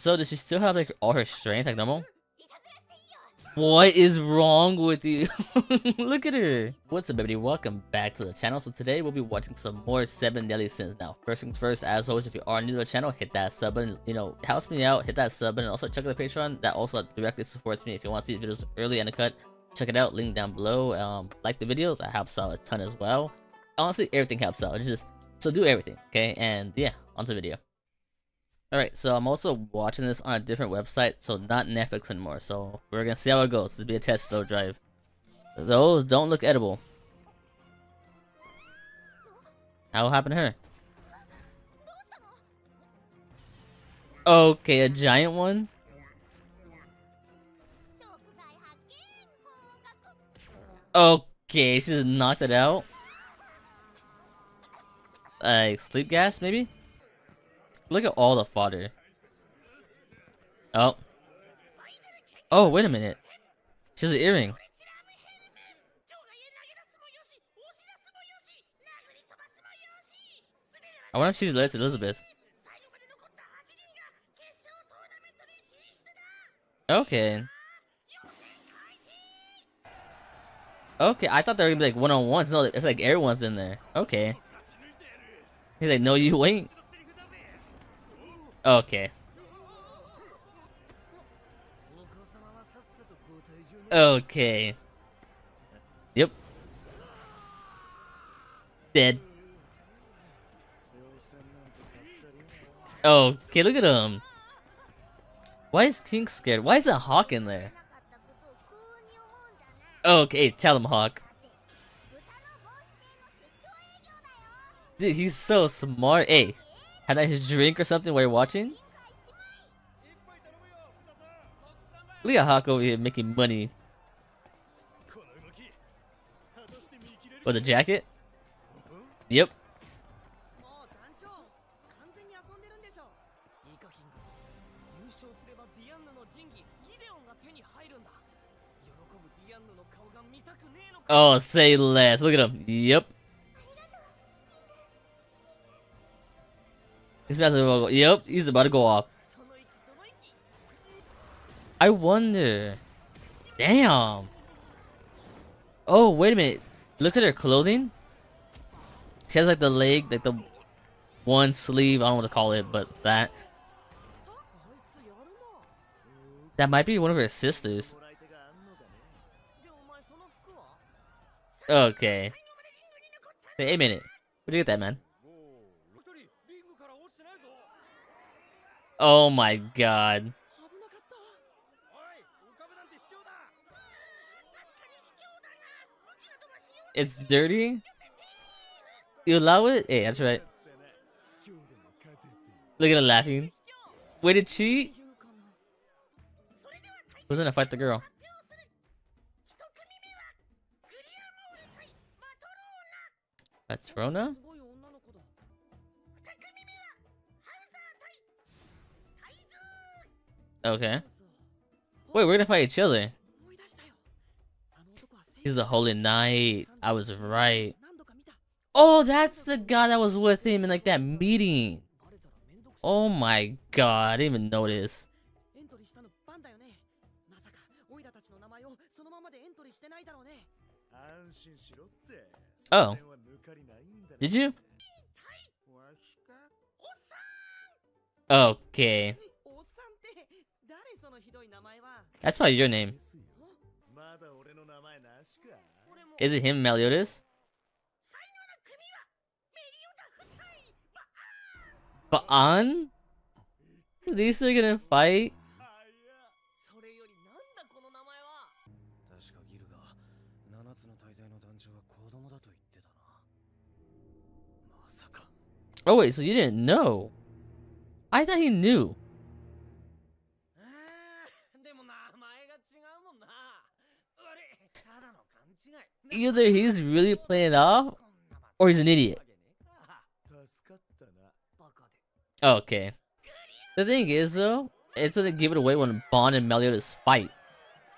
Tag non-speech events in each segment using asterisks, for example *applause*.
So does she still have like all her strength like normal? What is wrong with you? *laughs* Look at her. What's up everybody? Welcome back to the channel. So today we'll be watching some more 7 Deadly Sins. Now, first things first, as always, if you are new to the channel, hit that sub button. You know, helps me out. Hit that sub button. Also check out the Patreon. That also directly supports me. If you want to see videos early and cut, check it out. Link down below. Um, like the video. That helps out a ton as well. Honestly, everything helps out. Just, so do everything, okay? And yeah, onto the video. Alright, so I'm also watching this on a different website, so not Netflix anymore. So we're gonna see how it goes. This will be a test though drive. Those don't look edible. How happened to her? Okay, a giant one? Okay, she just knocked it out. Like, sleep gas, maybe? Look at all the fodder. Oh. Oh, wait a minute. She has an earring. I wonder if she's related to Elizabeth. Okay. Okay, I thought they were gonna be like one-on-ones. No, it's like everyone's in there. Okay. He's like, no, you ain't. Okay. Okay. Yep. Dead. Oh, okay, look at him. Why is King scared? Why is a Hawk in there? Okay, tell him Hawk. Dude, he's so smart. Hey, had I his drink or something while you're watching? At Hawk over here making money. For the jacket? Yep. Oh, say less. Look at him. Yep. He's about to go. Yep, he's about to go off. I wonder. Damn. Oh, wait a minute. Look at her clothing. She has like the leg, like the one sleeve. I don't know what to call it, but that. That might be one of her sisters. Okay. Wait a minute. Where'd you get that, man? Oh my god. It's dirty? You allow it? Hey, that's right. Look at her laughing. Way to cheat? Who's gonna fight the girl? That's Rona? Okay. Wait, we're gonna fight each other. He's a holy knight. I was right. Oh, that's the guy that was with him in like that meeting. Oh my god, I didn't even notice. Oh. Did you? Okay. That's probably your name. Is it him, Meliodas? Ban? These two are gonna fight? Oh wait, so you didn't know? I thought he knew. Either he's really playing off, or he's an idiot. Okay. The thing is, though, it's gonna give it away when Ban and Meliodas fight.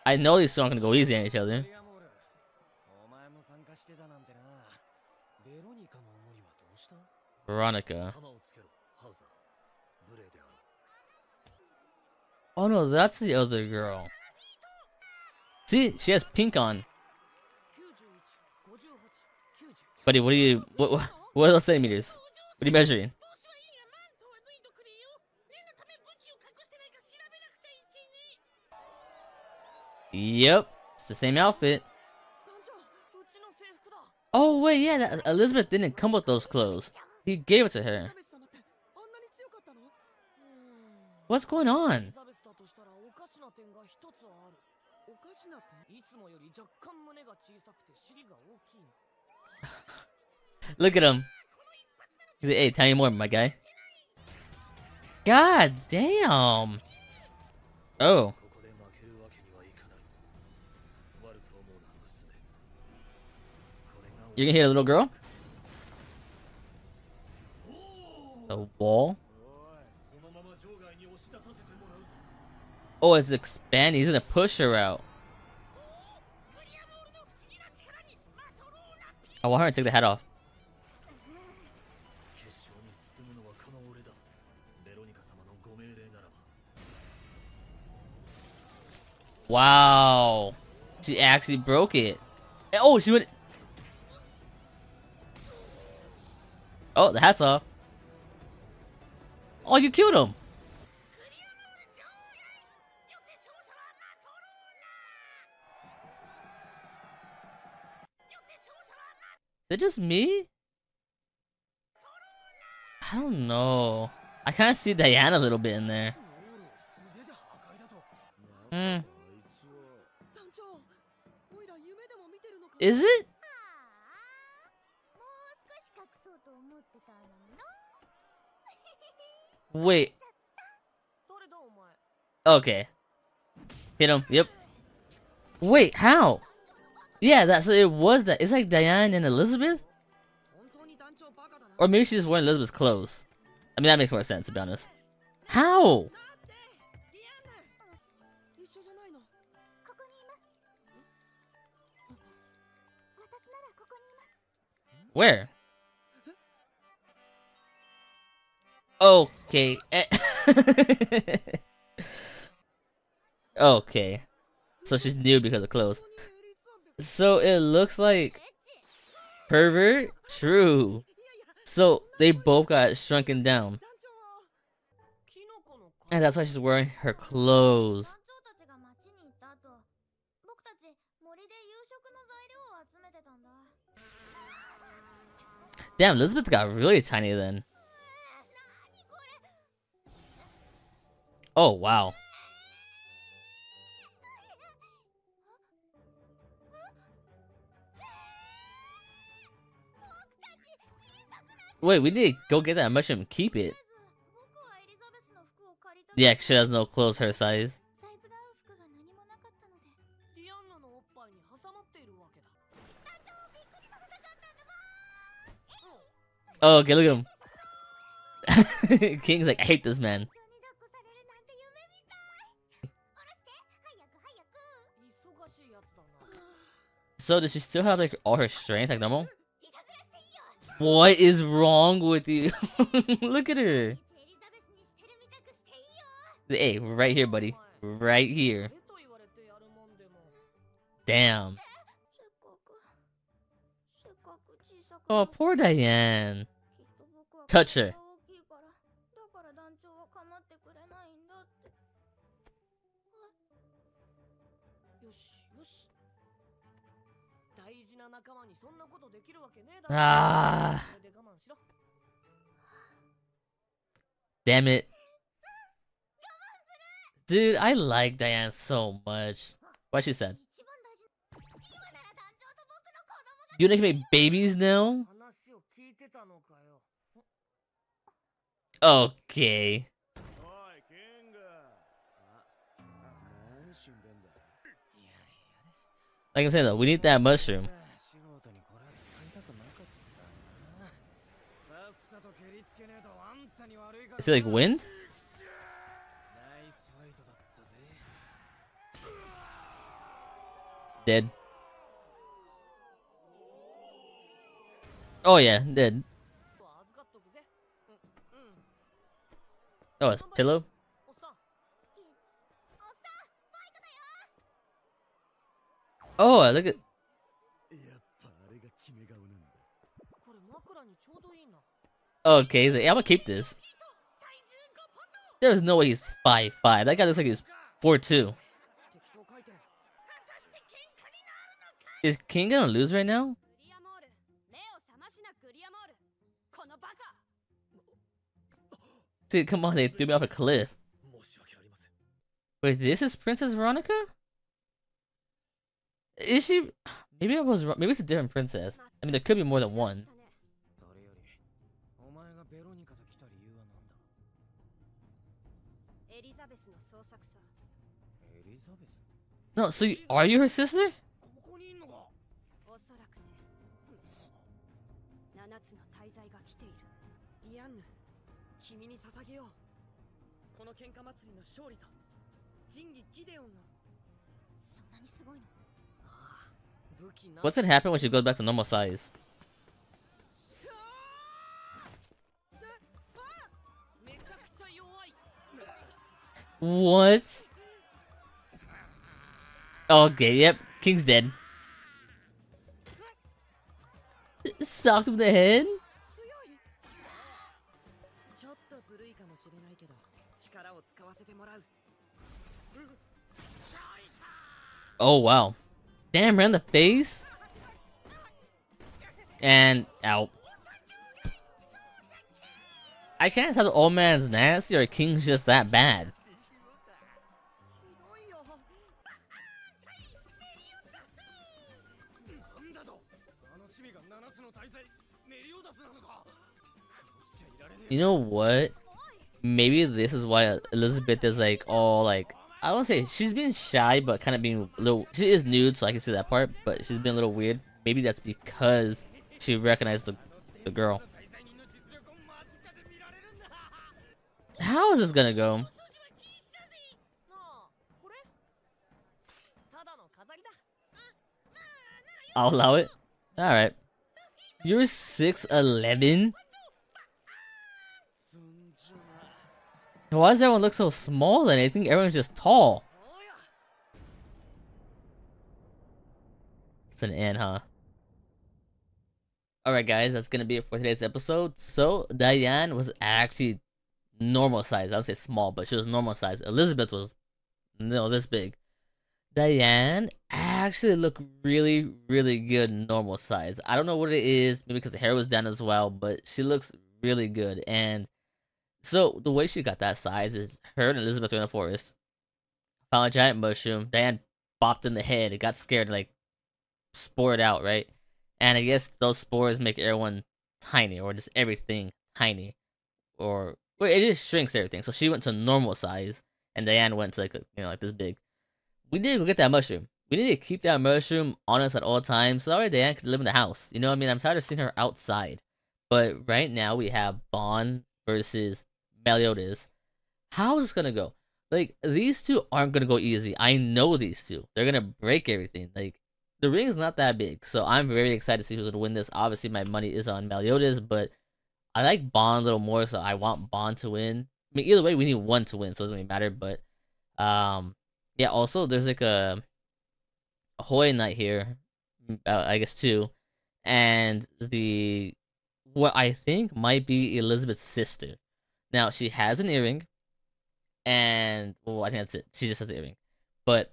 I know these two aren't gonna go easy on each other. Veronica. Oh no, that's the other girl. See, she has pink on. Buddy, what are you? What? What, are those centimeters? What are you measuring? Yep, it's the same outfit. Oh wait, yeah, that, Elizabeth didn't come with those clothes. He gave it to her. What's going on? Look at him. Hey, tell me more, my guy. God damn. Oh. You can hit a little girl? A wall? Oh, it's expanding. He's gonna push her out. Oh, I want her to take the hat off. Wow. She actually broke it. Oh, she went... Oh, the hat's off. Oh, you killed him. Is it just me? I don't know. I kind of see Diana a little bit in there. Hmm. Is it? Wait. Okay. Hit him. Yep. Wait, how? Yeah, that's so it was that. It's like Diane and Elizabeth? Or maybe she just wearing Elizabeth's clothes. I mean, that makes more sense, to be honest. How? Where? Okay. *laughs* okay. So she's new because of clothes. So it looks like pervert? True. So they both got shrunken down. And that's why she's wearing her clothes. Damn, Elizabeth got really tiny then. Oh, wow. Wait, we need to go get that mushroom keep it. Yeah, she has no clothes her size. Oh, okay, look at him. *laughs* King's like, I hate this man. So does she still have like all her strength like normal? What is wrong with you? *laughs* Look at her. Hey, right here, buddy. Right here. Damn. Oh, poor Diane. Touch her. Ah. Damn it. Dude, I like Diane so much. What she said? You can make babies now? *laughs* Okay. Like I'm saying though, we need that mushroom. Is it like wind? Dead. Oh yeah, dead. Oh, it's pillow. Oh, look at. Okay, so yeah, I'm gonna keep this. There's no way he's 5'5". Five, five. That guy looks like he's 4'2". Is King gonna lose right now? Dude, come on, they threw me off a cliff. Wait, this is Princess Veronica? Is she? Maybe I was wrong. Maybe it's a different princess. I mean, there could be more than one. No, so you, are you her sister? What's it happen when she goes back to normal size? What? Okay, yep. King's dead. Socked him in the head? Oh, wow. Damn, right in the face. And out. I can't tell the old man's nasty or King's just that bad. You know what? Maybe this is why Elizabeth is like all like I would say she's been shy, but kind of being a little. She is nude, so I can see that part. But she's been a little weird. Maybe that's because she recognized the the girl. How is this gonna go? I'll allow it. All right. You're 6'11? Why does everyone look so small? Then I think everyone's just tall. It's an N, huh? Alright guys, that's gonna be it for today's episode. So, Diane was actually normal size. I would say small, but she was normal size. Elizabeth was, no, this big. Diane actually looked really, really good normal size. I don't know what it is, maybe because the hair was done as well, but she looks really good. And so, the way she got that size is her and Elizabeth were in the forest. Found a giant mushroom. Diane bopped in the head. It got scared, like, spored out, right? And I guess those spores make everyone tiny, or just everything tiny, or well, it just shrinks everything. So she went to normal size, and Diane went to like you know like this big. We need to go get that mushroom. We need to keep that mushroom on us at all times. So that way Diane could live in the house. You know what I mean? I'm tired of seeing her outside. But right now we have Ban versus Meliodas. How is this gonna go? Like these two aren't gonna go easy. I know these two. They're gonna break everything. Like the ring is not that big, so I'm very excited to see who's gonna win this. Obviously, my money is on Meliodas, but I like Ban a little more, so I want Ban to win. I mean, either way, we need one to win, so it doesn't really matter. But um, yeah. Also, there's like a, a Holy Knight here, uh, I guess two, and the what I think might be Elizabeth's sister. Now she has an earring, and well, I think that's it. She just has an earring, but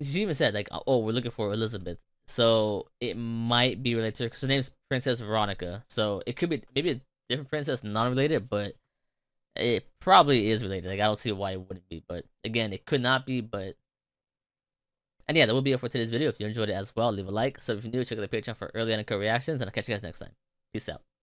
she even said like, "Oh, we're looking for Elizabeth." So it might be related to her because her name's Princess Veronica. So it could be maybe a different princess, non-related, but it probably is related. Like I don't see why it wouldn't be, but again, it could not be. But and yeah, that will be it for today's video. If you enjoyed it as well, leave a like. So if you're new, check out the Patreon for early and reactions, and I'll catch you guys next time. Peace out.